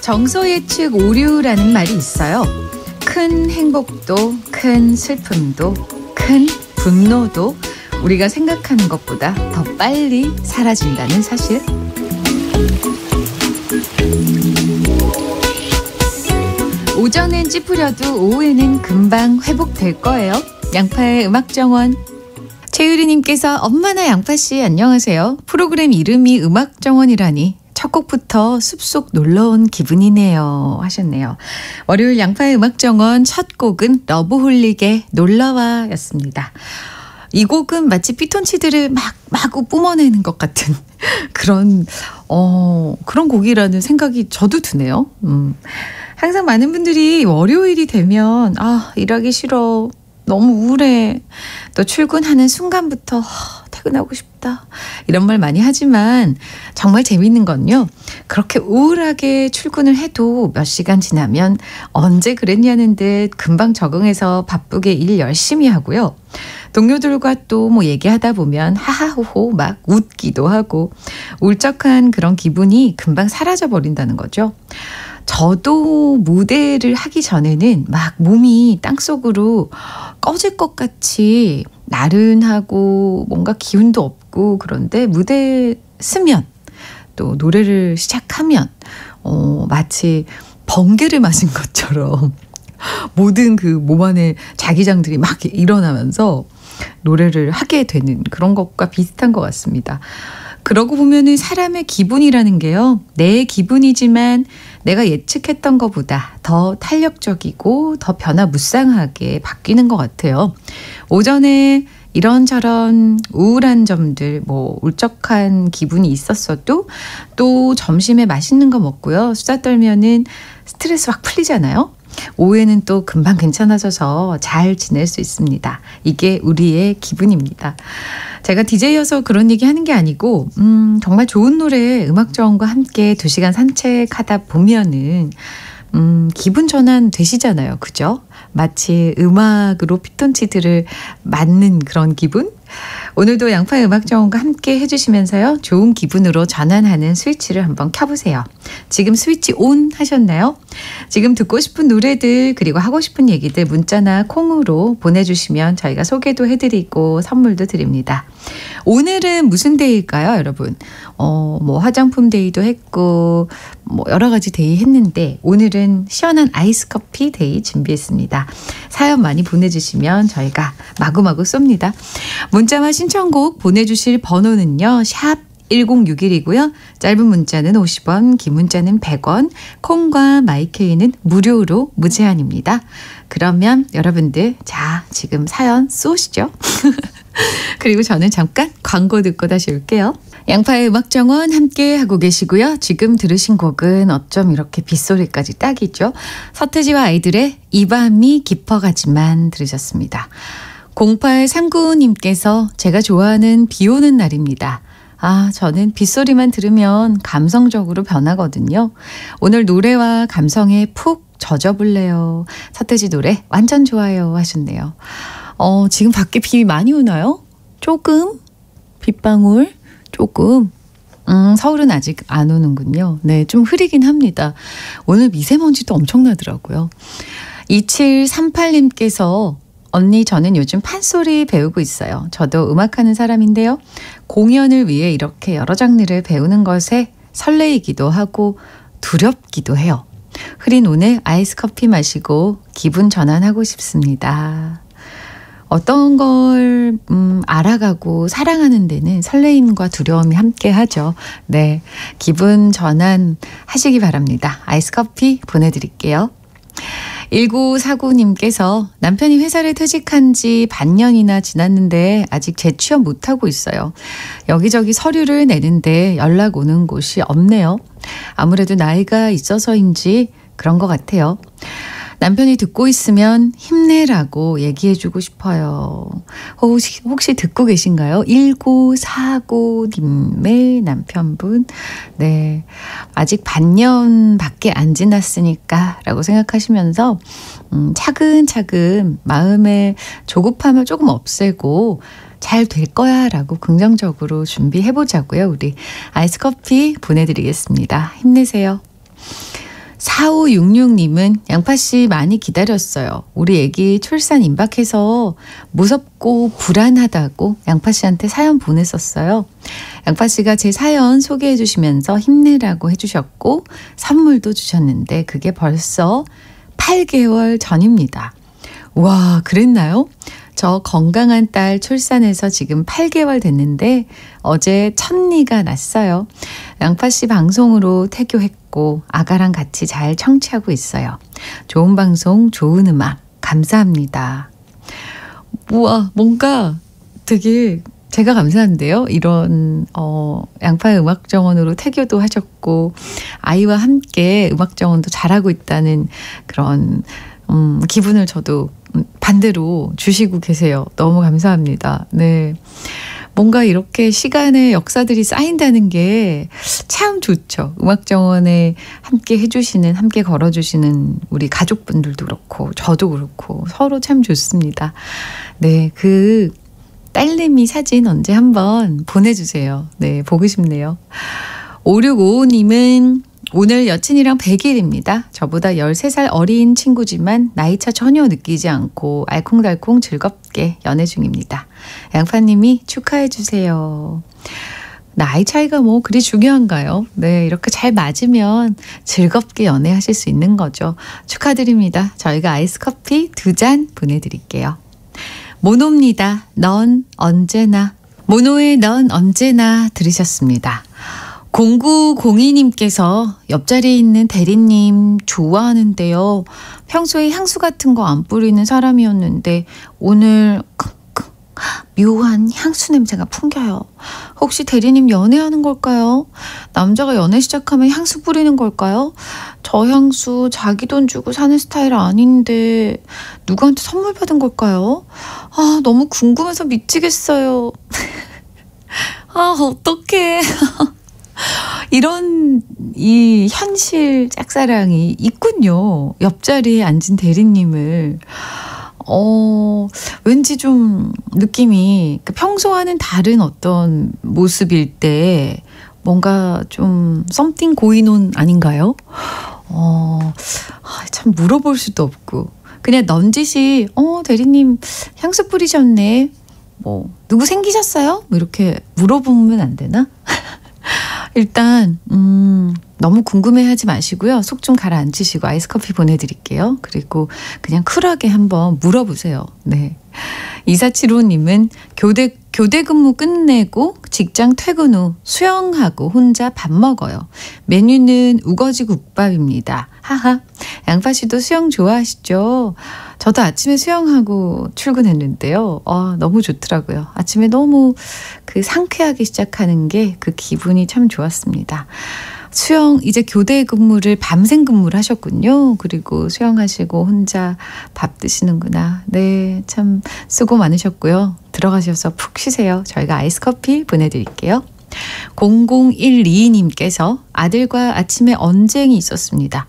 정서 예측 오류라는 말이 있어요. 큰 행복도, 큰 슬픔도, 큰 분노도 우리가 생각하는 것보다 더 빨리 사라진다는 사실. 찌푸려도 오후에는 금방 회복될 거예요. 양파의 음악정원. 최유리님께서 엄마나 양파씨 안녕하세요. 프로그램 이름이 음악정원이라니 첫 곡부터 숲속 놀러온 기분이네요 하셨네요. 월요일 양파의 음악정원 첫 곡은 러브홀릭의 놀러와 였습니다. 이 곡은 마치 피톤치드를 막 마구 뿜어내는 것 같은 그런 어 그런 곡이라는 생각이 저도 드네요. 음. 항상 많은 분들이 월요일이 되면 아 일하기 싫어. 너무 우울해. 또 출근하는 순간부터 퇴근하고 싶다. 이런 말 많이 하지만 정말 재밌는 건요. 그렇게 우울하게 출근을 해도 몇 시간 지나면 언제 그랬냐는 듯 금방 적응해서 바쁘게 일 열심히 하고요. 동료들과 또 뭐 얘기하다 보면 하하호호 막 웃기도 하고 울적한 그런 기분이 금방 사라져 버린다는 거죠. 저도 무대를 하기 전에는 막 몸이 땅속으로 꺼질 것 같이 나른하고 뭔가 기운도 없고 그런데 무대 쓰면 또 노래를 시작하면 어 마치 번개를 맞은 것처럼 모든 그 몸 안에 자기장들이 막 일어나면서 노래를 하게 되는 그런 것과 비슷한 것 같습니다. 그러고 보면은 사람의 기분이라는 게요. 내 기분이지만 내가 예측했던 것보다 더 탄력적이고 더 변화무쌍하게 바뀌는 것 같아요. 오전에 이런저런 우울한 점들, 뭐 울적한 기분이 있었어도 또 점심에 맛있는 거 먹고요. 수다 떨면은 스트레스 확 풀리잖아요. 오후에는 또 금방 괜찮아져서 잘 지낼 수 있습니다. 이게 우리의 기분입니다. 제가 DJ여서 그런 얘기 하는 게 아니고, 음, 정말 좋은 노래 음악 정원과 함께 2시간 산책하다 보면은, 음, 기분 전환 되시잖아요. 그죠? 마치 음악으로 피톤치드를 맞는 그런 기분? 오늘도 양파의 음악 정원과 함께 해주시면서요. 좋은 기분으로 전환하는 스위치를 한번 켜보세요. 지금 스위치 온 하셨나요? 지금 듣고 싶은 노래들 그리고 하고 싶은 얘기들 문자나 콩으로 보내주시면 저희가 소개도 해드리고 선물도 드립니다. 오늘은 무슨 데이일까요, 여러분? 어, 뭐 화장품 데이도 했고 뭐 여러 가지 day 했는데 오늘은 시원한 아이스 커피 day 준비했습니다. 사연 많이 보내주시면 저희가 마구마구 쏩니다. 문자와 신청곡 보내주실 번호는요. 샵 1061이고요. 짧은 문자는 50원, 긴 문자는 100원, 콩과 마이케이는 무료로 무제한입니다. 그러면 여러분들 자 지금 사연 쏘시죠. 그리고 저는 잠깐 광고 듣고 다시 올게요. 양파의 음악정원 함께 하고 계시고요. 지금 들으신 곡은 어쩜 이렇게 빗소리까지 딱이죠. 서태지와 아이들의 이 밤이 깊어가지만 들으셨습니다. 0839님께서 제가 좋아하는 비 오는 날입니다. 아, 저는 빗소리만 들으면 감성적으로 변하거든요. 오늘 노래와 감성에 푹 젖어볼래요. 서태지 노래 완전 좋아요 하셨네요. 어, 지금 밖에 비 많이 오나요? 조금? 빗방울? 조금? 음, 서울은 아직 안 오는군요. 네, 좀 흐리긴 합니다. 오늘 미세먼지도 엄청나더라고요. 2738님께서 언니, 저는 요즘 판소리 배우고 있어요. 저도 음악하는 사람인데요. 공연을 위해 이렇게 여러 장르를 배우는 것에 설레이기도 하고 두렵기도 해요. 흐린 오늘 아이스 커피 마시고 기분 전환하고 싶습니다. 어떤 걸, 음, 알아가고 사랑하는 데는 설레임과 두려움이 함께 하죠. 네. 기분 전환 하시기 바랍니다. 아이스 커피 보내드릴게요. 1949님께서 남편이 회사를 퇴직한 지 반년이나 지났는데 아직 재취업 못하고 있어요. 여기저기 서류를 내는데 연락 오는 곳이 없네요. 아무래도 나이가 있어서인지 그런 것 같아요. 남편이 듣고 있으면 힘내라고 얘기해주고 싶어요. 혹시, 혹시 듣고 계신가요? 1949님의 남편분. 네. 아직 반년밖에 안 지났으니까 라고 생각하시면서, 음, 차근차근 마음의 조급함을 조금 없애고, 잘 될 거야 라고 긍정적으로 준비해 보자고요. 우리 아이스 커피 보내드리겠습니다. 힘내세요. 4566님은 양파씨 많이 기다렸어요. 우리 애기 출산 임박해서 무섭고 불안하다고 양파씨한테 사연 보냈었어요. 양파씨가 제 사연 소개해 주시면서 힘내라고 해주셨고 선물도 주셨는데 그게 벌써 8개월 전입니다. 와, 그랬나요? 저 건강한 딸 출산해서 지금 8개월 됐는데 어제 첫니가 났어요. 양파 씨 방송으로 태교했고 아가랑 같이 잘 청취하고 있어요. 좋은 방송, 좋은 음악 감사합니다. 우와, 뭔가 되게 제가 감사한데요. 이런 어 양파의 음악 정원으로 태교도 하셨고 아이와 함께 음악 정원도 잘하고 있다는 그런 음 기분을 저도 반대로 주시고 계세요. 너무 감사합니다. 네. 뭔가 이렇게 시간의 역사들이 쌓인다는 게 참 좋죠. 음악정원에 함께 해주시는, 함께 걸어주시는 우리 가족분들도 그렇고, 저도 그렇고, 서로 참 좋습니다. 네. 그 딸내미 사진 언제 한번 보내주세요. 네. 보고 싶네요. 5655님은 오늘 여친이랑 100일입니다. 저보다 13살 어린 친구지만 나이차 전혀 느끼지 않고 알콩달콩 즐겁게 연애 중입니다. 양파님이 축하해 주세요. 나이 차이가 뭐 그리 중요한가요? 네, 이렇게 잘 맞으면 즐겁게 연애하실 수 있는 거죠. 축하드립니다. 저희가 아이스 커피 두 잔 보내드릴게요. 모노입니다. 넌 언제나. 모노의 넌 언제나 들으셨습니다. 0902님께서 옆자리에 있는 대리님 좋아하는데요. 평소에 향수 같은 거 안 뿌리는 사람이었는데 오늘 묘한 향수 냄새가 풍겨요. 혹시 대리님 연애하는 걸까요? 남자가 연애 시작하면 향수 뿌리는 걸까요? 저 향수 자기 돈 주고 사는 스타일 아닌데 누구한테 선물 받은 걸까요? 아, 너무 궁금해서 미치겠어요. 아, 어떡해. 이런 이 현실 짝사랑이 있군요. 옆자리에 앉은 대리님을. 어, 왠지 좀 느낌이 그 평소와는 다른 어떤 모습일 때 뭔가 좀 썸띵 고인온 아닌가요? 어, 아, 참 물어볼 수도 없고. 그냥 넌지시, 어, 대리님 향수 뿌리셨네. 뭐, 누구 생기셨어요? 뭐 이렇게 물어보면 안 되나? 일단 음, 너무 궁금해하지 마시고요. 속 좀 가라앉히시고 아이스 커피 보내드릴게요. 그리고 그냥 쿨하게 한번 물어보세요. 네. 이사치로님은 교대 교대 근무 끝내고 직장 퇴근 후 수영하고 혼자 밥 먹어요. 메뉴는 우거지 국밥입니다. 하하. 양파 씨도 수영 좋아하시죠? 저도 아침에 수영하고 출근했는데요. 어, 너무 좋더라고요. 아침에 너무 그 상쾌하게 시작하는 게 그 기분이 참 좋았습니다. 수영 이제 교대 근무를 밤샘 근무를 하셨군요. 그리고 수영하시고 혼자 밥 드시는구나. 네, 참 수고 많으셨고요. 들어가셔서 푹 쉬세요. 저희가 아이스 커피 보내드릴게요. 0012님께서 아들과 아침에 언쟁이 있었습니다.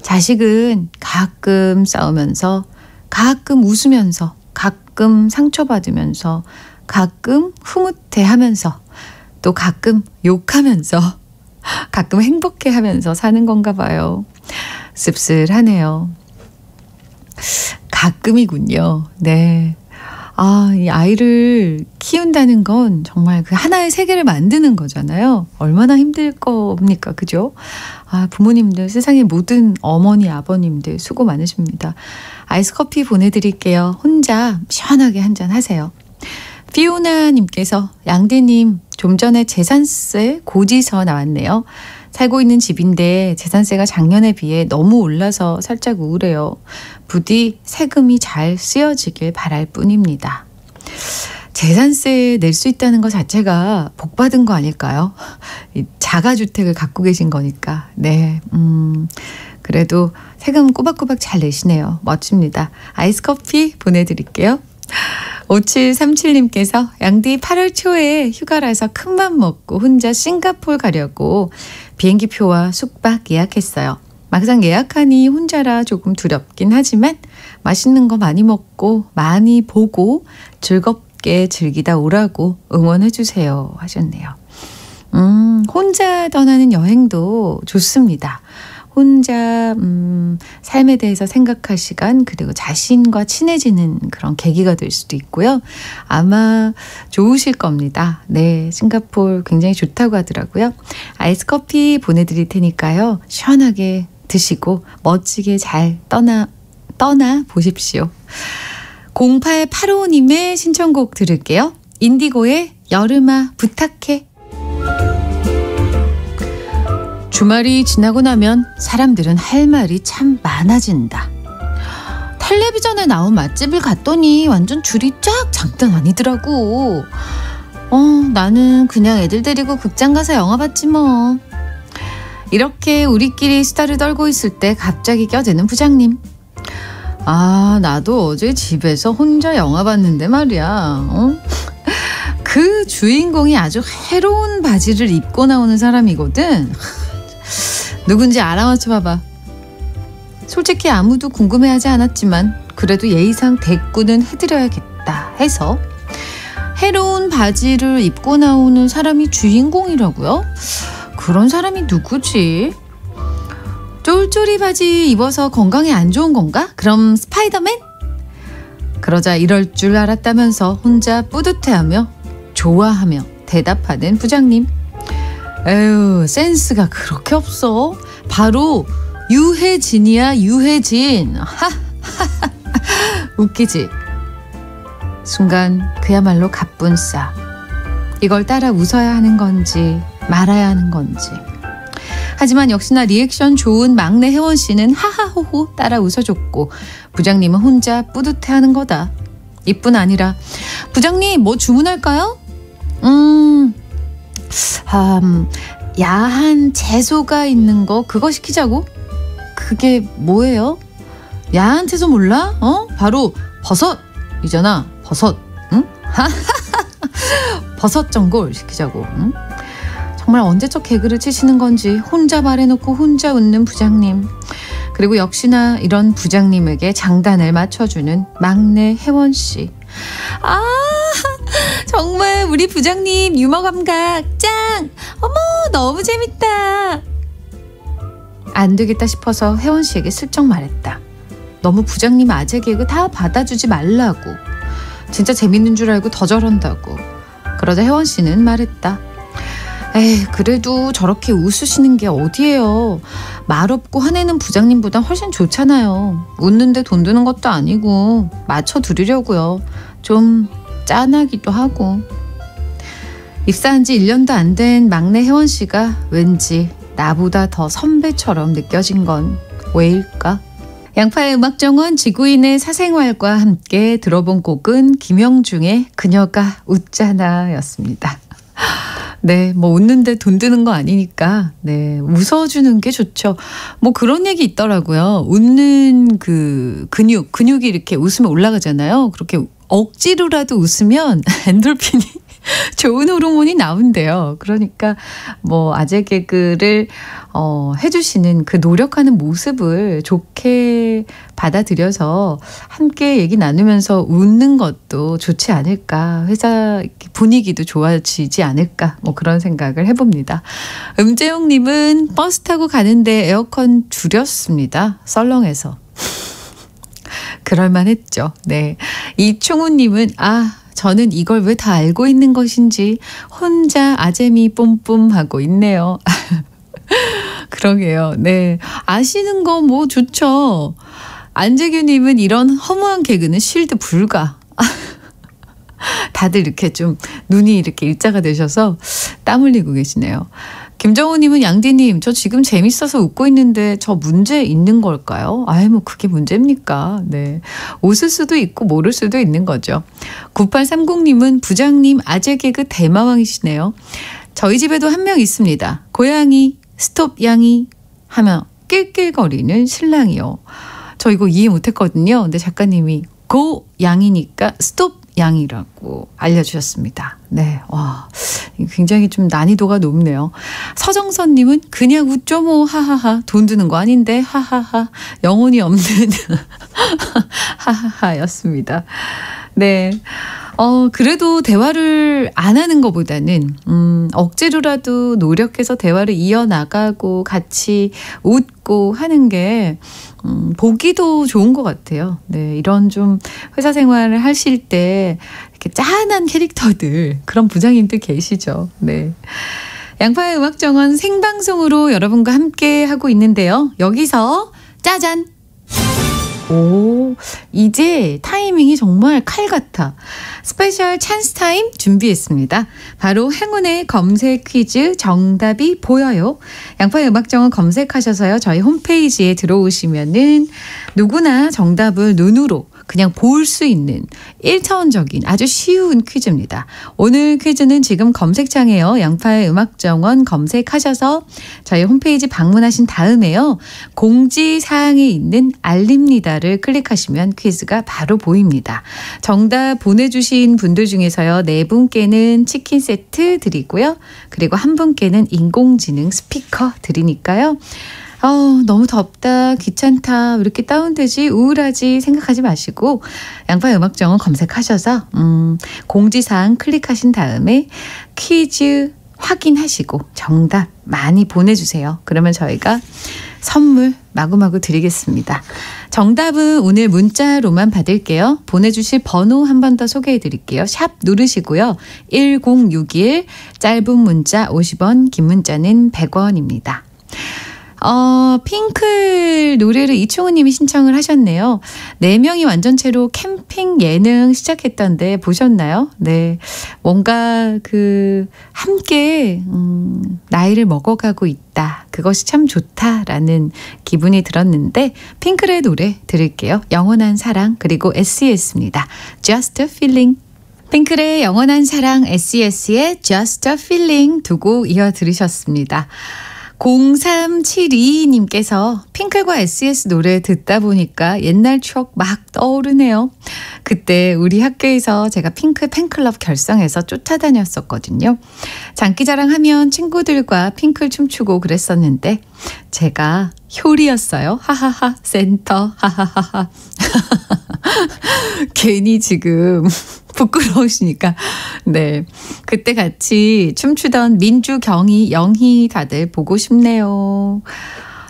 자식은 가끔 싸우면서, 가끔 웃으면서, 가끔 상처받으면서, 가끔 흐뭇해 하면서, 또 가끔 욕하면서, 가끔 행복해 하면서 사는 건가 봐요. 씁쓸하네요. 가끔이군요. 네. 아, 이 아이를 키운다는 건 정말 그 하나의 세계를 만드는 거잖아요. 얼마나 힘들 겁니까? 그죠? 아, 부모님들, 세상의 모든 어머니, 아버님들 수고 많으십니다. 아이스 커피 보내드릴게요. 혼자 시원하게 한잔 하세요. 피오나님께서 양대님 좀 전에 재산세 고지서 나왔네요. 살고 있는 집인데 재산세가 작년에 비해 너무 올라서 살짝 우울해요. 부디 세금이 잘 쓰여지길 바랄 뿐입니다. 재산세 낼 수 있다는 것 자체가 복 받은 거 아닐까요? 자가주택을 갖고 계신 거니까. 네. 음, 그래도 세금 꼬박꼬박 잘 내시네요. 멋집니다. 아이스 커피 보내드릴게요. 5737님께서 양디 8월 초에 휴가라서 큰맘 먹고 혼자 싱가폴 가려고 비행기 표와 숙박 예약했어요. 막상 예약하니 혼자라 조금 두렵긴 하지만 맛있는 거 많이 먹고 많이 보고 즐겁게 즐기다 오라고 응원해 주세요 하셨네요. 음, 혼자 떠나는 여행도 좋습니다. 혼자 음, 삶에 대해서 생각할 시간 그리고 자신과 친해지는 그런 계기가 될 수도 있고요. 아마 좋으실 겁니다. 네, 싱가폴 굉장히 좋다고 하더라고요. 아이스 커피 보내드릴 테니까요. 시원하게 드시고 멋지게 잘 떠나 떠나 보십시오. 0885님의 신청곡 들을게요. 인디고의 여름아 부탁해. 주말이 지나고 나면 사람들은 할 말이 참 많아진다. 텔레비전에 나온 맛집을 갔더니 완전 줄이 쫙 장난 아니더라고. 어, 나는 그냥 애들 데리고 극장 가서 영화 봤지 뭐. 이렇게 우리끼리 수다를 떨고 있을 때 갑자기 껴드는 부장님. 아, 나도 어제 집에서 혼자 영화 봤는데 말이야. 어? 그 주인공이 아주 해로운 바지를 입고 나오는 사람이거든. 누군지 알아맞혀 봐봐. 솔직히 아무도 궁금해하지 않았지만 그래도 예의상 대꾸는 해드려야겠다 해서 해로운 바지를 입고 나오는 사람이 주인공이라고요? 그런 사람이 누구지? 쫄쫄이 바지 입어서 건강에 안 좋은 건가? 그럼 스파이더맨? 그러자 이럴 줄 알았다면서 혼자 뿌듯해하며 좋아하며 대답하는 부장님. 에휴, 센스가 그렇게 없어. 바로 유해진이야, 유해진. 하, 웃기지? 순간 그야말로 갑분싸. 이걸 따라 웃어야 하는 건지 말아야 하는 건지. 하지만 역시나 리액션 좋은 막내 혜원 씨는 하하호호 따라 웃어줬고 부장님은 혼자 뿌듯해하는 거다. 이뿐 아니라 부장님 뭐 주문할까요? 음, 음 야한 채소가 있는 거 그거 시키자고? 그게 뭐예요? 야한 채소 몰라? 어? 바로 버섯이잖아. 버섯. 응? 버섯 전골 시키자고. 응? 정말 언제적 개그를 치시는 건지 혼자 말해놓고 혼자 웃는 부장님. 그리고 역시나 이런 부장님에게 장단을 맞춰주는 막내 혜원 씨. 아, 정말 우리 부장님 유머 감각 짱! 어머, 너무 재밌다. 안 되겠다 싶어서 혜원 씨에게 슬쩍 말했다. 너무 부장님 아재 개그 다 받아주지 말라고. 진짜 재밌는 줄 알고 더 저런다고. 그러자 혜원 씨는 말했다. 에이, 그래도 저렇게 웃으시는 게 어디예요. 말 없고 화내는 부장님보다 훨씬 좋잖아요. 웃는데 돈 드는 것도 아니고 맞춰 드리려고요. 좀 짠하기도 하고. 입사한 지 1년도 안 된 막내 혜원 씨가 왠지 나보다 더 선배처럼 느껴진 건 왜일까? 양파의 음악정원 지구인의 사생활과 함께 들어본 곡은 김영중의 그녀가 웃잖아 였습니다. 네, 뭐 웃는데 돈 드는 거 아니니까, 네, 웃어주는 게 좋죠. 뭐 그런 얘기 있더라고요. 웃는 그 근육, 근육이 이렇게 웃으면 올라가잖아요. 그렇게 억지로라도 웃으면 엔돌핀이 좋은 호르몬이 나온대요. 그러니까 뭐 아재 개그를 어 해주시는 그 노력하는 모습을 좋게 받아들여서 함께 얘기 나누면서 웃는 것도 좋지 않을까. 회사 분위기도 좋아지지 않을까. 뭐 그런 생각을 해봅니다. 음재용님은 버스 타고 가는데 에어컨 줄였습니다. 썰렁해서. 그럴만 했죠. 네. 이충우님은, 아, 저는 이걸 왜 다 알고 있는 것인지 혼자 아재미 뿜뿜하고 있네요. 그러게요. 네. 아시는 거 뭐 좋죠. 안재규님은 이런 허무한 개그는 실드 불가. 다들 이렇게 좀 눈이 이렇게 일자가 되셔서 땀 흘리고 계시네요. 김정호님은 양디님, 저 지금 재밌어서 웃고 있는데 저 문제 있는 걸까요? 아이, 뭐 그게 문제입니까? 네. 웃을 수도 있고 모를 수도 있는 거죠. 9830님은 부장님 아재 개그 대마왕이시네요. 저희 집에도 한 명 있습니다. 고양이, 스톱 양이 하며 낄낄거리는 신랑이요. 저 이거 이해 못했거든요. 근데 작가님이 고 양이니까 스톱 양이라고 알려주셨습니다. 네, 와, 굉장히 좀 난이도가 높네요. 서정선님은 그냥 웃죠 뭐 하하하 돈 드는 거 아닌데 하하하 영혼이 없는 하하하였습니다. 네. 어, 그래도 대화를 안 하는 것보다는, 음, 억지로라도 노력해서 대화를 이어나가고 같이 웃고 하는 게, 음, 보기도 좋은 것 같아요. 네, 이런 좀 회사 생활을 하실 때 이렇게 짠한 캐릭터들, 그런 부장님들 계시죠. 네. 양파의 음악 정원 생방송으로 여러분과 함께 하고 있는데요. 여기서 짜잔! 오, 이제 타이밍이 정말 칼 같아. special 찬스 타임 준비했습니다. 바로 행운의 검색 퀴즈 정답이 보여요. 양파의 음악정원 검색하셔서요. 저희 홈페이지에 들어오시면은 누구나 정답을 눈으로 그냥 볼 수 있는 1차원적인 아주 쉬운 퀴즈입니다. 오늘 퀴즈는 지금 검색창에요. 양파의 음악정원 검색하셔서 저희 홈페이지 방문하신 다음에요. 공지사항에 있는 알립니다를 클릭하시면 퀴즈가 바로 보입니다. 정답 보내주신 분들 중에서요. 네 분께는 치킨 세트 드리고요. 그리고 한 분께는 인공지능 스피커 드리니까요. 어, 너무 덥다, 귀찮다, 이렇게 다운되지, 우울하지 생각하지 마시고, 양파 음악정원 검색하셔서, 음, 공지사항 클릭하신 다음에 퀴즈 확인하시고 정답 많이 보내주세요. 그러면 저희가 선물 마구마구 드리겠습니다. 정답은 오늘 문자로만 받을게요. 보내주실 번호 한 번 더 소개해 드릴게요. 샵 누르시고요. 1061 짧은 문자 50원, 긴 문자는 100원입니다. 어, 핑클 노래를 이충우 님이 신청을 하셨네요. 네 명이 완전체로 캠핑 예능 시작했던데 보셨나요? 네. 뭔가 그 함께 음, 나이를 먹어가고 있다. 그것이 참 좋다라는 기분이 들었는데 핑클의 노래 들을게요. 영원한 사랑 그리고 SES입니다. Just a Feeling. 핑클의 영원한 사랑 SES의 Just a Feeling 두 곡 이어 들으셨습니다. 0372님께서 핑클과 SES 노래 듣다 보니까 옛날 추억 막 떠오르네요. 그때 우리 학교에서 제가 핑클 팬클럽 결성해서 쫓아다녔었거든요. 장기자랑 하면 친구들과 핑클 춤추고 그랬었는데 제가 효리였어요. 하하하 센터 하하하하 괜히 지금 부끄러우시니까. 네. 그때 같이 춤추던 민주, 경희, 영희 다들 보고 싶네요.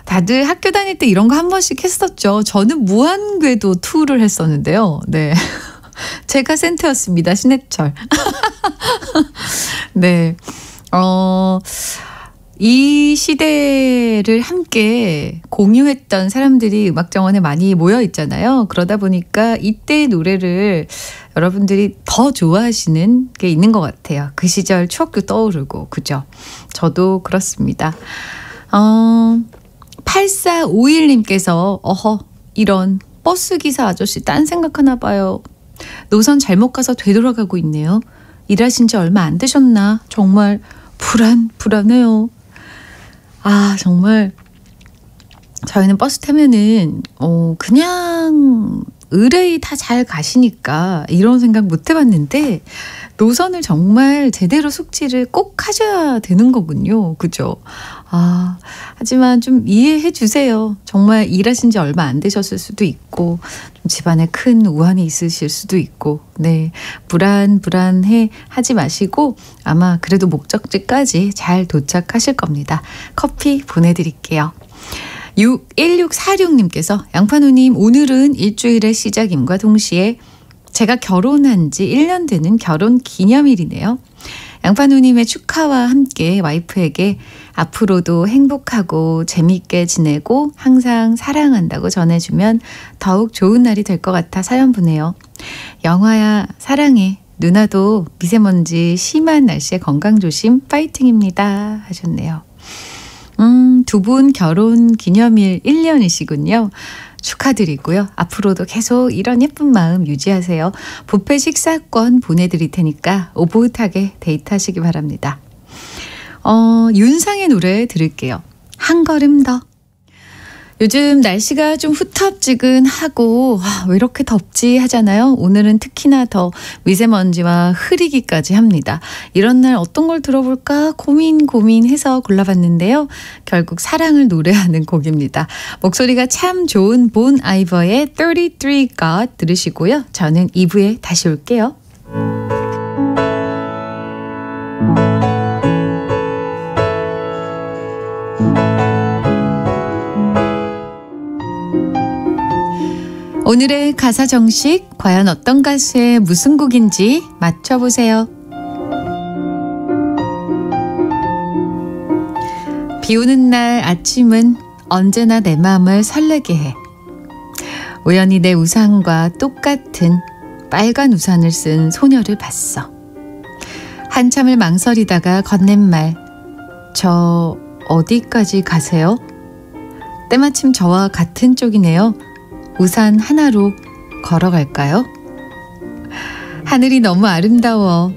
다들 학교 다닐 때 이런 거 한 번씩 했었죠. 저는 무한궤도 투를 했었는데요. 네. 제가 센터였습니다. 신해철. 네. 어, 이 시대를 함께 공유했던 사람들이 음악정원에 많이 모여 있잖아요. 그러다 보니까 이때 노래를 여러분들이 더 좋아하시는 게 있는 것 같아요. 그 시절 추억도 떠오르고, 그죠? 저도 그렇습니다. 어, 8451님께서, 어허, 이런 버스기사 아저씨 딴 생각하나 봐요. 노선 잘못 가서 되돌아가고 있네요. 일하신 지 얼마 안 되셨나? 정말 불안, 불안해요. 아, 정말 저희는 버스 타면은 어 그냥 의뢰이 다 잘 가시니까 이런 생각 못 해봤는데 노선을 정말 제대로 숙지를 꼭 하셔야 되는 거군요. 그죠? 아, 하지만 좀 이해해 주세요. 정말 일하신 지 얼마 안 되셨을 수도 있고, 좀 집안에 큰 우환이 있으실 수도 있고, 네. 불안, 불안해 하지 마시고, 아마 그래도 목적지까지 잘 도착하실 겁니다. 커피 보내드릴게요. 1646님께서 양파누님 오늘은 일주일의 시작임과 동시에 제가 결혼한 지 1년 되는 결혼 기념일이네요. 양파누님의 축하와 함께 와이프에게 앞으로도 행복하고 재미있게 지내고 항상 사랑한다고 전해주면 더욱 좋은 날이 될 것 같아 사연 보내요. 영화야 사랑해. 누나도 미세먼지 심한 날씨에 건강 조심 파이팅입니다 하셨네요. 음, 두 분 결혼 기념일 1년이시군요. 축하드리고요. 앞으로도 계속 이런 예쁜 마음 유지하세요. 부페 식사권 보내드릴 테니까 오붓하게 데이트하시기 바랍니다. 어, 윤상의 노래 들을게요. 한 걸음 더. 요즘 날씨가 좀 후텁지근하고 아, 왜 이렇게 덥지 하잖아요. 오늘은 특히나 더 미세먼지와 흐리기까지 합니다. 이런 날 어떤 걸 들어볼까 고민 고민해서 골라봤는데요. 결국 사랑을 노래하는 곡입니다. 목소리가 참 좋은 본 아이버의 33 God 들으시고요. 저는 2부에 다시 올게요. 오늘의 가사 정식 과연 어떤 가수의 무슨 곡인지 맞춰보세요. 비 오는 날 아침은 언제나 내 마음을 설레게 해. 우연히 내 우산과 똑같은 빨간 우산을 쓴 소녀를 봤어. 한참을 망설이다가 건넨 말, 저 어디까지 가세요? 때마침 저와 같은 쪽이네요. 우산 하나로 걸어갈까요? 하늘이 너무 아름다워.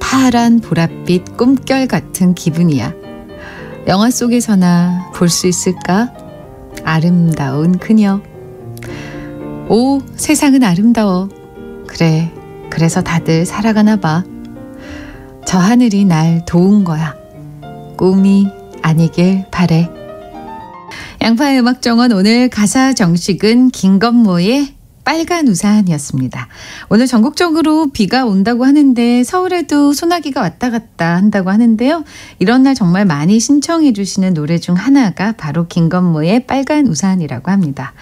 파란 보랏빛 꿈결 같은 기분이야. 영화 속에서나 볼 수 있을까? 아름다운 그녀. 오, 세상은 아름다워. 그래, 그래서 다들 살아가나 봐. 저 하늘이 날 도운 거야. 꿈이 아니길 바래. 양파의 음악 정원 오늘 가사 정식은 김건모의 빨간 우산이었습니다. 오늘 전국적으로 비가 온다고 하는데 서울에도 소나기가 왔다 갔다 한다고 하는데요. 이런 날 정말 많이 신청해 주시는 노래 중 하나가 바로 김건모의 빨간 우산이라고 합니다.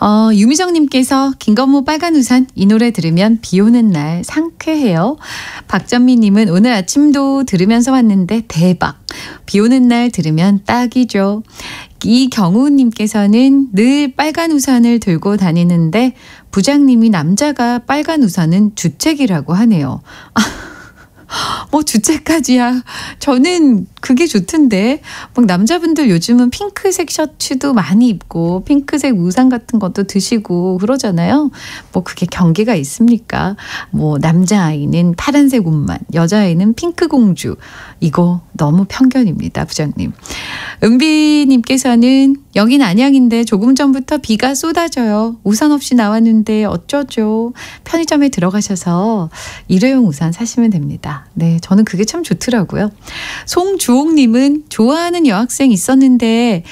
어, 유미정님께서 김건모 빨간 우산 이 노래 들으면 비 오는 날 상쾌해요. 박전미님은 오늘 아침도 들으면서 왔는데 대박. 비 오는 날 들으면 딱이죠. 이경우님께서는 늘 빨간 우산을 들고 다니는데 부장님이 남자가 빨간 우산은 주책이라고 하네요. 뭐 주책까지야. 저는 그게 좋던데. 막 남자분들 요즘은 핑크색 셔츠도 많이 입고 핑크색 우산 같은 것도 드시고 그러잖아요. 뭐 그게 경계가 있습니까? 뭐 남자아이는 파란색 옷만, 여자아이는 핑크 공주. 이거 너무 편견입니다, 부장님. 은비님께서는 여긴 안양인데 조금 전부터 비가 쏟아져요. 우산 없이 나왔는데 어쩌죠? 편의점에 들어가셔서 일회용 우산 사시면 됩니다. 네, 저는 그게 참 좋더라고요. 송주 옥님은 좋아하는 여학생 있었는데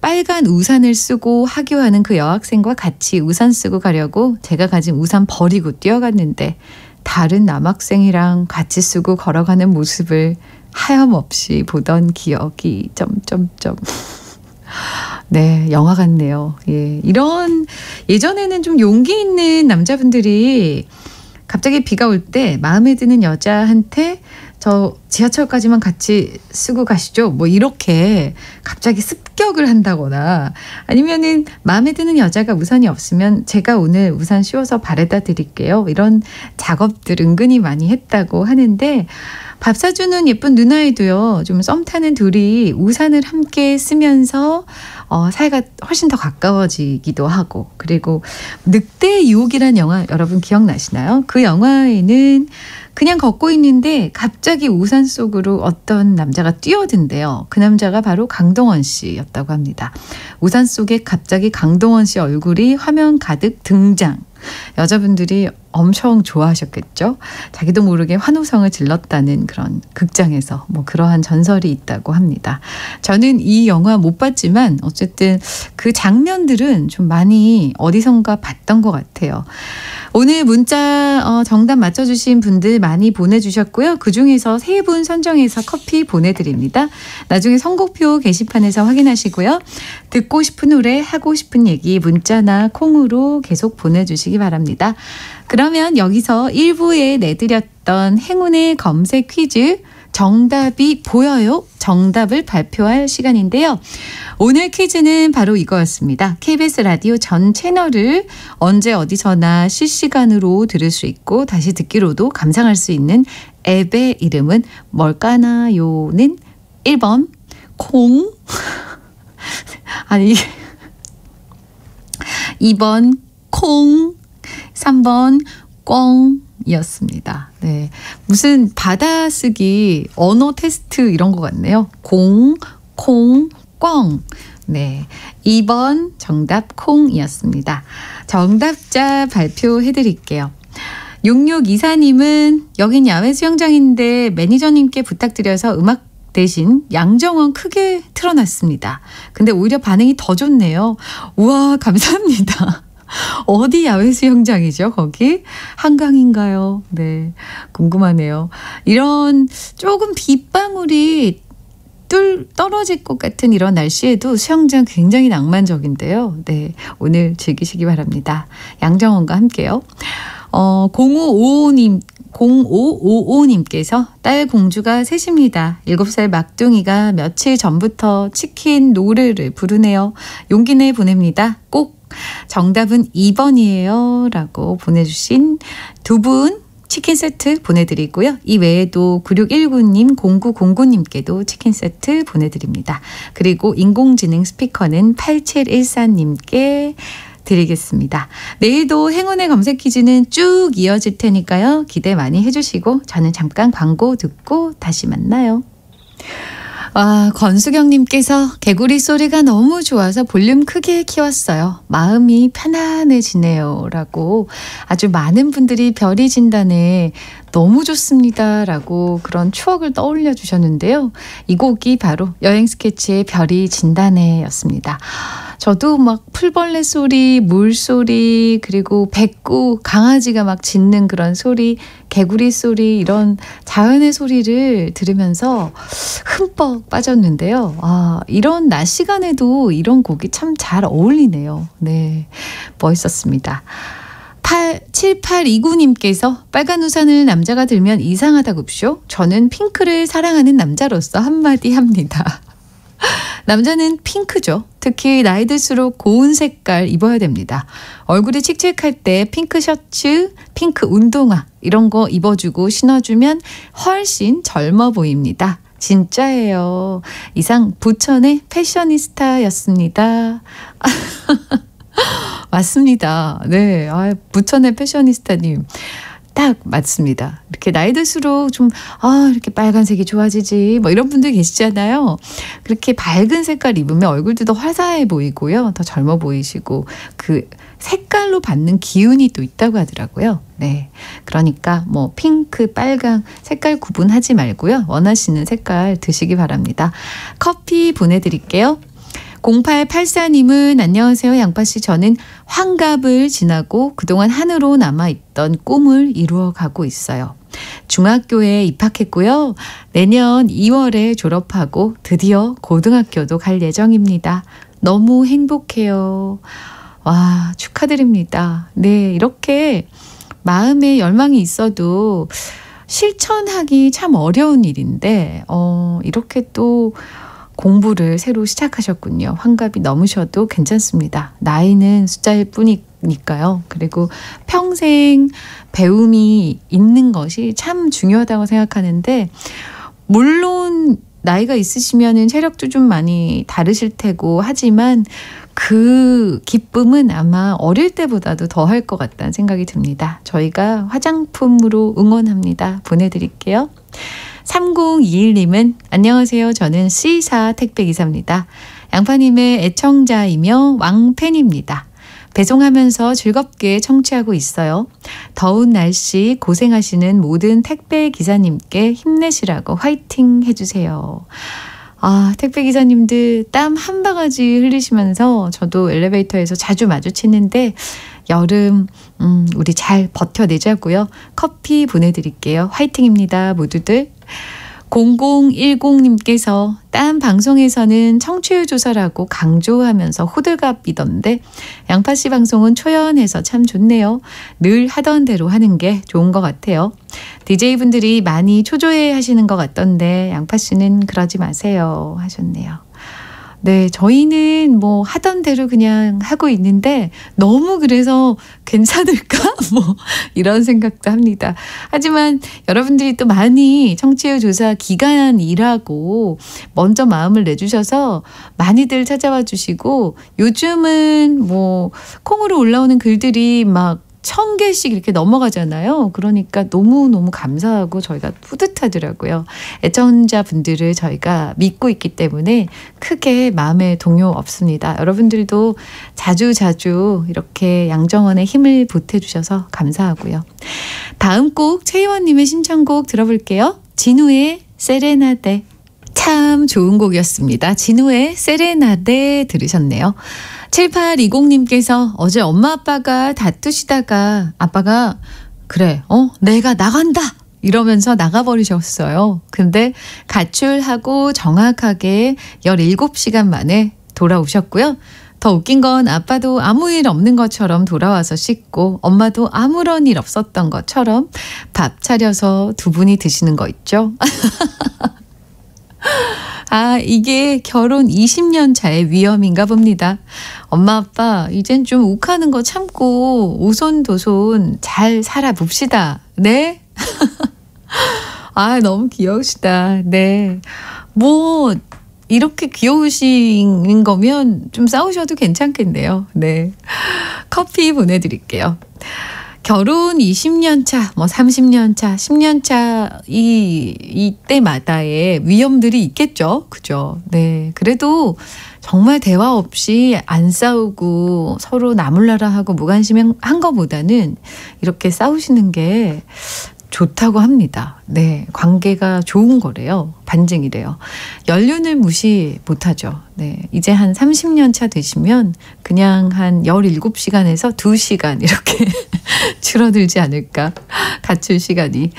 빨간 우산을 쓰고 하교하는 그 여학생과 같이 우산 쓰고 가려고 제가 가진 우산 버리고 뛰어갔는데 다른 남학생이랑 같이 쓰고 걸어가는 모습을 하염없이 보던 기억이 점점점. 네, 영화 같네요. 예. 이런 예전에는 좀 용기 있는 남자분들이 갑자기 비가 올 때 마음에 드는 여자한테 저 지하철까지만 같이 쓰고 가시죠. 뭐 이렇게 갑자기 습격을 한다거나 아니면은 마음에 드는 여자가 우산이 없으면 제가 오늘 우산 씌워서 바래다 드릴게요. 이런 작업들 은근히 많이 했다고 하는데 밥 사주는 예쁜 누나애도요. 좀 썸 타는 둘이 우산을 함께 쓰면서 어, 사이가 훨씬 더 가까워지기도 하고 그리고 늑대의 유혹이란 영화 여러분 기억나시나요? 그 영화에는 그냥 걷고 있는데 갑자기 우산 속으로 어떤 남자가 뛰어든대요. 그 남자가 바로 강동원 씨였다고 합니다. 우산 속에 갑자기 강동원 씨 얼굴이 화면 가득 등장. 여자분들이 엄청 좋아하셨겠죠. 자기도 모르게 환호성을 질렀다는 그런 극장에서 뭐 그러한 전설이 있다고 합니다. 저는 이 영화 못 봤지만 어쨌든 그 장면들은 좀 많이 어디선가 봤던 것 같아요. 오늘 문자 어, 정답 맞춰주신 분들 많이 보내주셨고요. 그 중에서 세 분 선정해서 커피 보내드립니다. 나중에 선곡표 게시판에서 확인하시고요. 듣고 싶은 노래, 하고 싶은 얘기 문자나 콩으로 계속 보내주시기 바랍니다. 그러면 여기서 1부에 내드렸던 행운의 검색 퀴즈 정답이 보여요? 정답을 발표할 시간인데요. 오늘 퀴즈는 바로 이거였습니다. KBS 라디오 전 채널을 언제 어디서나 실시간으로 들을 수 있고 다시 듣기로도 감상할 수 있는 앱의 이름은 뭘까나요는 1번 콩 아니 2번 콩 3번 꽝 이었습니다. 네. 무슨 받아쓰기 언어 테스트 이런 것 같네요. 공, 콩, 꽝. 네. 2번 정답 콩이었습니다. 정답자 발표해 드릴게요. 6624님은 여긴 야외 수영장인데 매니저님께 부탁드려서 음악 대신 양정원 크게 틀어놨습니다. 근데 오히려 반응이 더 좋네요. 우와, 감사합니다. 어디 야외 수영장이죠, 거기? 한강인가요? 네. 궁금하네요. 이런 조금 빗방울이 뚫 떨어질 것 같은 이런 날씨에도 수영장 굉장히 낭만적인데요. 네. 오늘 즐기시기 바랍니다. 양정원과 함께요. 어, 0555님 0555님께서 딸 공주가 셋입니다. 7살 막둥이가 며칠 전부터 치킨 노래를 부르네요. 용기 내 보냅니다. 꼭 정답은 2번이에요. 라고 보내주신 두 분 치킨 세트 보내드리고요. 이 외에도 9619님, 0909님께도 치킨 세트 보내드립니다. 그리고 인공지능 스피커는 8714님께 드리겠습니다. 내일도 행운의 검색 퀴즈는 쭉 이어질 테니까요. 기대 많이 해주시고 저는 잠깐 광고 듣고 다시 만나요. 아, 권수경님께서 개구리 소리가 너무 좋아서 볼륨 크게 키웠어요. 마음이 편안해지네요. 라고 아주 많은 분들이 별이 진단에 너무 좋습니다. 라고 그런 추억을 떠올려 주셨는데요. 이 곡이 바로 여행 스케치의 별이 진단에 였습니다. 저도 막 풀벌레 소리, 물 소리, 그리고 백구, 강아지가 막 짖는 그런 소리, 개구리 소리, 이런 자연의 소리를 들으면서 흠뻑 빠졌는데요. 아, 이런 낮 시간에도 이런 곡이 참 잘 어울리네요. 네. 멋있었습니다. 8, 7829님께서 빨간 우산을 남자가 들면 이상하다고쇼? 저는 핑크를 사랑하는 남자로서 한마디 합니다. 남자는 핑크죠. 특히 나이 들수록 고운 색깔 입어야 됩니다. 얼굴이 칙칙할 때 핑크 셔츠, 핑크 운동화 이런 거 입어주고 신어주면 훨씬 젊어 보입니다. 진짜예요. 이상 부천의 패셔니스타였습니다. 맞습니다. 네. 아, 부천의 패셔니스타님. 딱 맞습니다. 이렇게 나이 들수록 좀, 아, 이렇게 빨간색이 좋아지지. 뭐 이런 분들 계시잖아요. 그렇게 밝은 색깔 입으면 얼굴도 더 화사해 보이고요. 더 젊어 보이시고, 그 색깔로 받는 기운이 또 있다고 하더라고요. 네. 그러니까 뭐 핑크, 빨강 색깔 구분하지 말고요. 원하시는 색깔 드시기 바랍니다. 커피 보내드릴게요. 0884님은 안녕하세요. 양파씨. 저는 환갑을 지나고 그동안 한으로 남아있던 꿈을 이루어가고 있어요. 중학교에 입학했고요. 내년 2월에 졸업하고 드디어 고등학교도 갈 예정입니다. 너무 행복해요. 와, 축하드립니다. 네, 이렇게 마음에 열망이 있어도 실천하기 참 어려운 일인데, 어, 이렇게 또 공부를 새로 시작하셨군요. 환갑이 넘으셔도 괜찮습니다. 나이는 숫자일 뿐이니까요. 그리고 평생 배움이 있는 것이 참 중요하다고 생각하는데, 물론 나이가 있으시면은 체력도 좀 많이 다르실 테고 하지만 그 기쁨은 아마 어릴 때보다도 더 할 것 같다는 생각이 듭니다. 저희가 화장품으로 응원합니다. 보내드릴게요. 3021님은 안녕하세요. 저는 C사 택배기사입니다. 양파님의 애청자이며 왕팬입니다. 배송하면서 즐겁게 청취하고 있어요. 더운 날씨 고생하시는 모든 택배 기사님께 힘내시라고 화이팅 해주세요. 아, 택배 기사님들 땀한 바가지 흘리시면서 저도 엘리베이터에서 자주 마주치는데 여름 음, 우리 잘 버텨내자고요. 커피 보내드릴게요. 화이팅입니다, 모두들. 0010님께서 딴 방송에서는 청취율 조사라고 강조하면서 호들갑이던데 양파 씨 방송은 초연해서 참 좋네요. 늘 하던 대로 하는 게 좋은 것 같아요. DJ분들이 많이 초조해 하시는 것 같던데 양파 씨는 그러지 마세요 하셨네요. 네, 저희는 뭐 하던 대로 그냥 하고 있는데 너무 그래서 괜찮을까? 뭐 이런 생각도 합니다. 하지만 여러분들이 또 많이 청취율 조사 기간이라고 먼저 마음을 내주셔서 많이들 찾아와 주시고 요즘은 뭐 콩으로 올라오는 글들이 막 천 개씩 이렇게 넘어가잖아요. 그러니까 너무너무 감사하고 저희가 뿌듯하더라고요. 애청자 분들을 저희가 믿고 있기 때문에 크게 마음에 동요 없습니다. 여러분들도 자주 자주 이렇게 양정원의 힘을 보태주셔서 감사하고요. 다음 곡 최희원님의 신청곡 들어볼게요. 진우의 세레나데. 참 좋은 곡이었습니다. 진우의 세레나데 들으셨네요. 7820님께서 어제 엄마 아빠가 다투시다가 아빠가 그래, 어, 내가 나간다! 이러면서 나가버리셨어요. 근데 가출하고 정확하게 17시간 만에 돌아오셨고요. 더 웃긴 건 아빠도 아무 일 없는 것처럼 돌아와서 씻고 엄마도 아무런 일 없었던 것처럼 밥 차려서 두 분이 드시는 거 있죠? 아, 이게 결혼 20년 차의 위험인가 봅니다. 엄마, 아빠, 이젠 좀 욱하는 거 참고 오손도손 잘 살아봅시다. 네? 아, 너무 귀여우시다. 네. 뭐, 이렇게 귀여우신 거면 좀 싸우셔도 괜찮겠네요. 네. 커피 보내드릴게요. 결혼 20년 차, 뭐 30년 차, 10년 차, 이, 이때마다의 위험들이 있겠죠. 그죠. 네. 그래도 정말 대화 없이 안 싸우고 서로 나몰라라 하고 무관심 한 것보다는 이렇게 싸우시는 게 좋다고 합니다. 네. 관계가 좋은 거래요. 반증이래요. 연륜을 무시 못하죠. 네. 이제 한 30년 차 되시면 그냥 한 17시간에서 2시간 이렇게 줄어들지 않을까. 가출 시간이.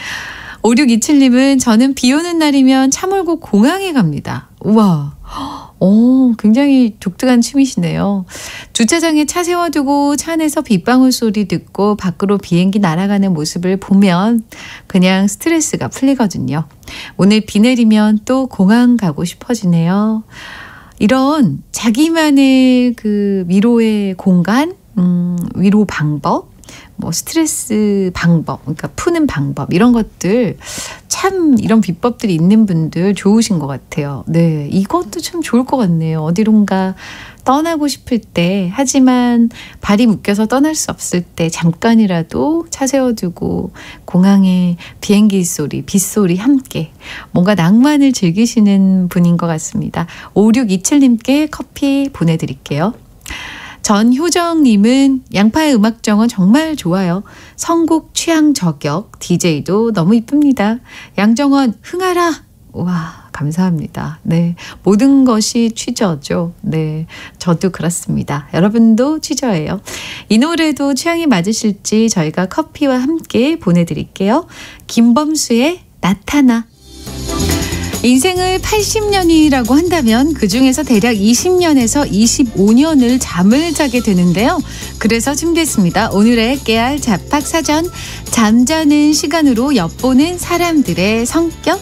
5627님은 저는 비 오는 날이면 차 몰고 공항에 갑니다. 우와. 오, 굉장히 독특한 취미시네요. 주차장에 차 세워두고 차 안에서 빗방울 소리 듣고 밖으로 비행기 날아가는 모습을 보면 그냥 스트레스가 풀리거든요. 오늘 비 내리면 또 공항 가고 싶어지네요. 이런 자기만의 그 위로의 공간, 음, 위로 방법, 뭐 스트레스 방법, 그러니까 푸는 방법 이런 것들 참 이런 비법들이 있는 분들 좋으신 것 같아요. 네, 이것도 참 좋을 것 같네요. 어디론가 떠나고 싶을 때 하지만 발이 묶여서 떠날 수 없을 때 잠깐이라도 차 세워두고 공항에 비행기 소리, 빗소리 함께 뭔가 낭만을 즐기시는 분인 것 같습니다. 5627님께 커피 보내드릴게요. 전효정님은 양파의 음악정은 정말 좋아요. 선곡 취향 저격, DJ도 너무 이쁩니다. 양정원, 흥하라! 와, 감사합니다. 네. 모든 것이 취저죠. 네. 저도 그렇습니다. 여러분도 취저예요. 이 노래도 취향이 맞으실지 저희가 커피와 함께 보내드릴게요. 김범수의 나타나. 인생을 80년이라고 한다면 그 중에서 대략 20년에서 25년을 잠을 자게 되는데요. 그래서 준비했습니다. 오늘의 깨알 자팍 사전 잠자는 시간으로 엿보는 사람들의 성격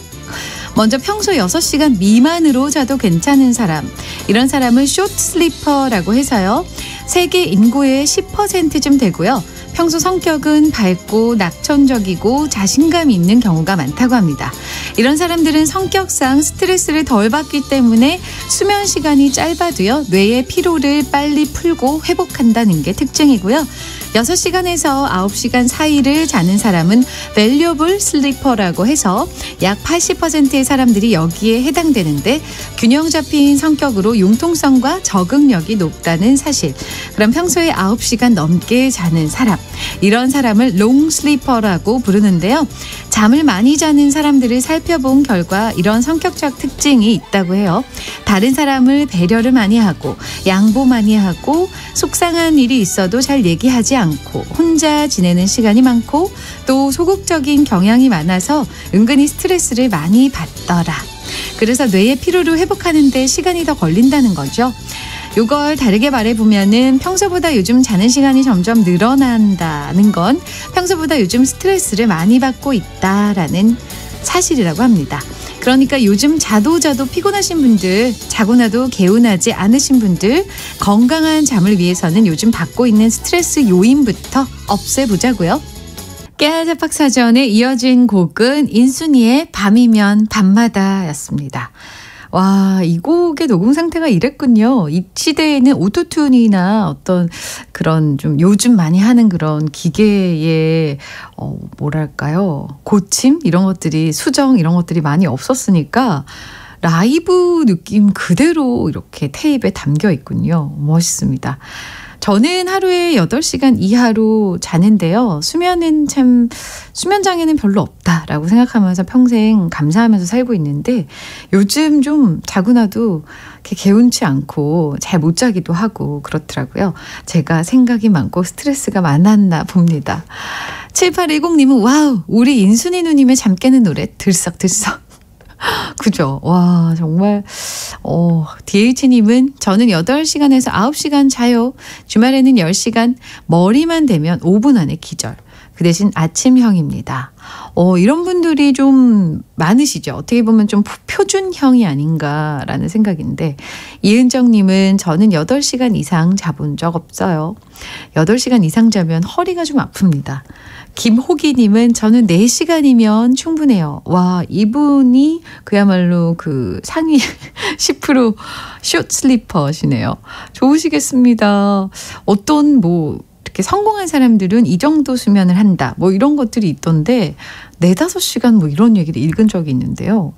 먼저 평소 6시간 미만으로 자도 괜찮은 사람. 이런 사람을 쇼트 슬리퍼라고 해서요. 세계 인구의 10%쯤 되고요. 평소 성격은 밝고 낙천적이고 자신감이 있는 경우가 많다고 합니다. 이런 사람들은 성격상 스트레스를 덜 받기 때문에 수면 시간이 짧아도요, 뇌의 피로를 빨리 풀고 회복한다는 게 특징이고요. 6시간에서 9시간 사이를 자는 사람은 variable sleeper라고 해서 약 80%의 사람들이 여기에 해당되는데 균형 잡힌 성격으로 융통성과 적응력이 높다는 사실. 그럼 평소에 9시간 넘게 자는 사람. 이런 사람을 롱 슬리퍼라고 부르는데요. 잠을 많이 자는 사람들을 살펴본 결과 이런 성격적 특징이 있다고 해요. 다른 사람을 배려를 많이 하고 양보 많이 하고 속상한 일이 있어도 잘 얘기하지 않고 혼자 지내는 시간이 많고 또 소극적인 경향이 많아서 은근히 스트레스를 많이 받더라. 그래서 뇌의 피로를 회복하는데 시간이 더 걸린다는 거죠. 요걸 다르게 말해보면은 평소보다 요즘 자는 시간이 점점 늘어난다는 건 평소보다 요즘 스트레스를 많이 받고 있다라는 사실이라고 합니다. 그러니까 요즘 자도 자도 피곤하신 분들, 자고 나도 개운하지 않으신 분들, 건강한 잠을 위해서는 요즘 받고 있는 스트레스 요인부터 없애보자고요. 깨알자팍 사전에 이어진 곡은 인순이의 밤이면 밤마다였습니다. 와, 이 곡의 녹음 상태가 이랬군요. 이 시대에는 오토튠이나 어떤 그런 좀 요즘 많이 하는 그런 기계의, 어, 뭐랄까요. 고침? 이런 것들이, 수정 이런 것들이 많이 없었으니까 라이브 느낌 그대로 이렇게 테이프에 담겨 있군요. 멋있습니다. 저는 하루에 8시간 이하로 자는데요. 수면은 참, 수면 장애는 별로 없다라고 생각하면서 평생 감사하면서 살고 있는데 요즘 좀 자고 나도 이렇게 개운치 않고 잘 못 자기도 하고 그렇더라고요. 제가 생각이 많고 스트레스가 많았나 봅니다. 7810님은 wow, 우리 인순이 누님의 잠 깨는 노래 들썩들썩. 그죠. 와, 정말, 어, DH님은 저는 8시간에서 9시간 자요. 주말에는 10시간, 머리만 대면 5분 안에 기절. 그 대신 아침형입니다. 어, 이런 분들이 좀 많으시죠. 어떻게 보면 좀 표준형이 아닌가라는 생각인데, 이은정님은 저는 8시간 이상 자본 적 없어요. 8시간 이상 자면 허리가 좀 아픕니다. 김호기님은 저는 4시간이면 충분해요. 와, 이분이 그야말로 그 상위 10% 숏슬리퍼시네요. 좋으시겠습니다. 어떤 뭐, 이렇게 성공한 사람들은 이 정도 수면을 한다. 뭐 이런 것들이 있던데, 4, 5시간 뭐 이런 얘기를 읽은 적이 있는데요.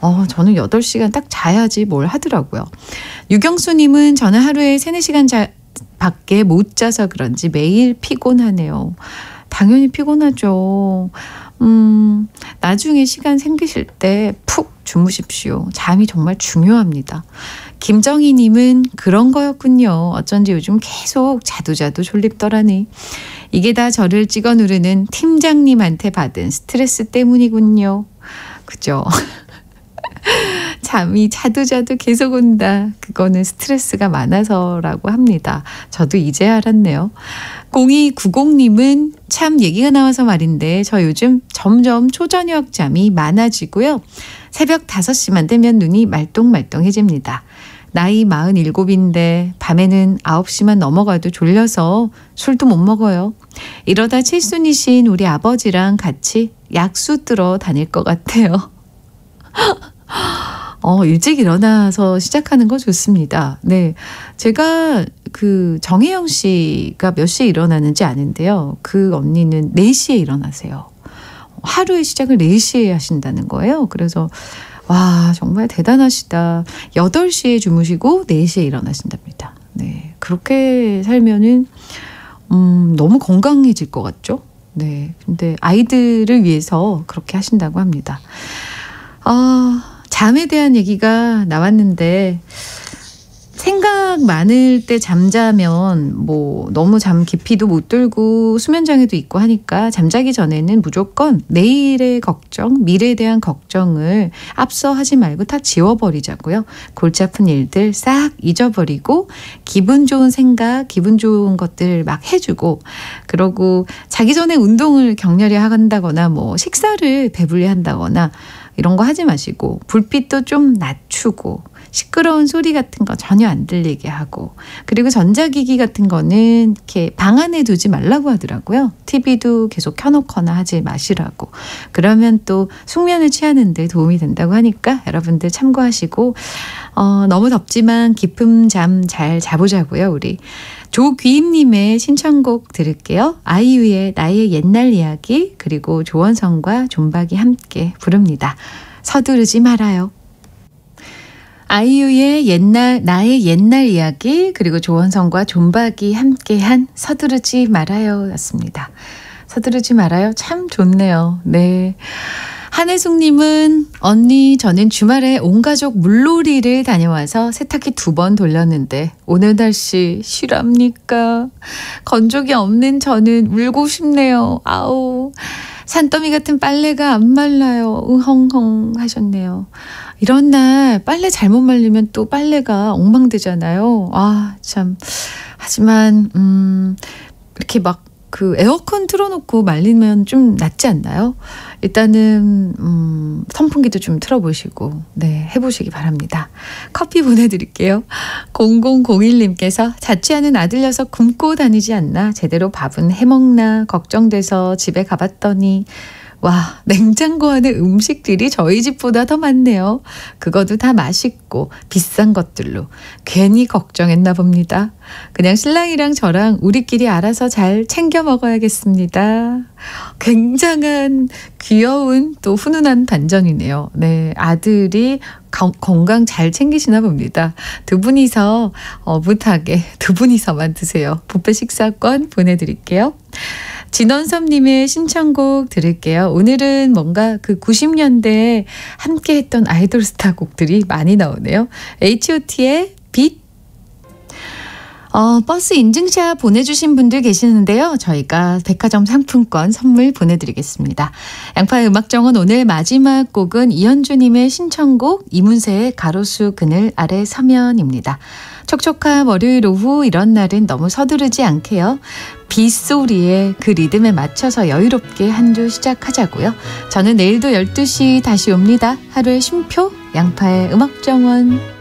어, 저는 8시간 딱 자야지 뭘 하더라고요. 유경수 님은 저는 하루에 3, 4시간 자, 밖에 못 자서 그런지 매일 피곤하네요. 당연히 피곤하죠. 음, 나중에 시간 생기실 때 푹 주무십시오. 잠이 정말 중요합니다. 김정희님은 그런 거였군요. 어쩐지 요즘 계속 자두자두 졸립더라니. 이게 다 저를 찍어 누르는 팀장님한테 받은 스트레스 때문이군요. 그죠? 잠이 자두자두 계속 온다. 그거는 스트레스가 많아서라고 합니다. 저도 이제 알았네요. 0290님은 참 얘기가 나와서 말인데 저 요즘 점점 초저녁 잠이 많아지고요. 새벽 5시만 되면 눈이 말똥말똥해집니다. 나이 47인데 밤에는 9시만 넘어가도 졸려서 술도 못 먹어요. 이러다 칠순이신 우리 아버지랑 같이 약수 들어 다닐 것 같아요. 어, 일찍 일어나서 시작하는 거 좋습니다. 네. 제가 그 정혜영 씨가 몇 시에 일어나는지 아는데요. 그 언니는 4시에 일어나세요. 하루의 시작을 4시에 하신다는 거예요. 그래서 와, 정말 대단하시다. 8시에 주무시고 4시에 일어나신답니다. 네. 그렇게 살면은, 음, 너무 건강해질 것 같죠? 네. 근데 아이들을 위해서 그렇게 하신다고 합니다. 아, 잠에 대한 얘기가 나왔는데 생각 많을 때 잠자면 뭐 너무 잠 깊이도 못 들고 수면 장애도 있고 하니까 잠자기 전에는 무조건 내일의 걱정, 미래에 대한 걱정을 앞서 하지 말고 다 지워버리자고요. 골치 아픈 일들 싹 잊어버리고 기분 좋은 생각, 기분 좋은 것들 막 해주고 그러고 자기 전에 운동을 격렬히 한다거나 뭐 식사를 배불리 한다거나 이런 거 하지 마시고 불빛도 좀 낮추고 시끄러운 소리 같은 거 전혀 안 들리게 하고 그리고 전자기기 같은 거는 이렇게 방 안에 두지 말라고 하더라고요. TV도 계속 켜놓거나 하지 마시라고. 그러면 또 숙면을 취하는데 도움이 된다고 하니까 여러분들 참고하시고 어, 너무 덥지만 깊은 잠 잘 자보자고요, 우리. 조귀임님의 신청곡 들을게요. 아이유의 나의 옛날 이야기 그리고 조원성과 존박이 함께 부릅니다. 서두르지 말아요. 아이유의 옛날 나의 옛날 이야기 그리고 조원성과 존박이 함께한 서두르지 말아요였습니다. 서두르지 말아요. 참 좋네요. 네. 한혜숙님은 언니 저는 주말에 온 가족 물놀이를 다녀와서 세탁기 두 번 돌렸는데 오늘 날씨 실합니까? 건조기 없는 저는 울고 싶네요. 아우 산더미 같은 빨래가 안 말라요. 으헝헝 하셨네요. 이런 날 빨래 잘못 말리면 또 빨래가 엉망되잖아요. 아 참 하지만 음 이렇게 막 그 에어컨 틀어놓고 말리면 좀 낫지 않나요? 일단은 음, 선풍기도 좀 틀어보시고 네 해보시기 바랍니다. 커피 보내드릴게요. 0001님께서 자취하는 아들 녀석 굶고 다니지 않나 제대로 밥은 해먹나 걱정돼서 집에 가봤더니 와, 냉장고 안에 음식들이 저희 집보다 더 많네요. 그것도 다 맛있고 비싼 것들로 괜히 걱정했나 봅니다. 그냥 신랑이랑 저랑 우리끼리 알아서 잘 챙겨 먹어야겠습니다. 굉장한 귀여운 또 훈훈한 반전이네요. 네, 아들이 건강 잘 챙기시나 봅니다. 두 분이서 어붓하게 두 분이서만 드세요. 부페 식사권 보내드릴게요. 진원섭님의 신청곡 들을게요. 오늘은 뭔가 그 90년대에 함께 했던 아이돌 스타 곡들이 많이 나오네요. H.O.T의 빛. 어, 버스 인증샷 보내주신 분들 계시는데요. 저희가 백화점 상품권 선물 보내드리겠습니다. 양파의 음악정원 오늘 마지막 곡은 이현주님의 신청곡 이문세의 가로수 그늘 아래 서면입니다. 촉촉한 월요일 오후 이런 날은 너무 서두르지 않게요. 빗소리에 그 리듬에 맞춰서 여유롭게 한 주 시작하자고요. 저는 내일도 12시 다시 옵니다. 하루의 쉼표 양파의 음악정원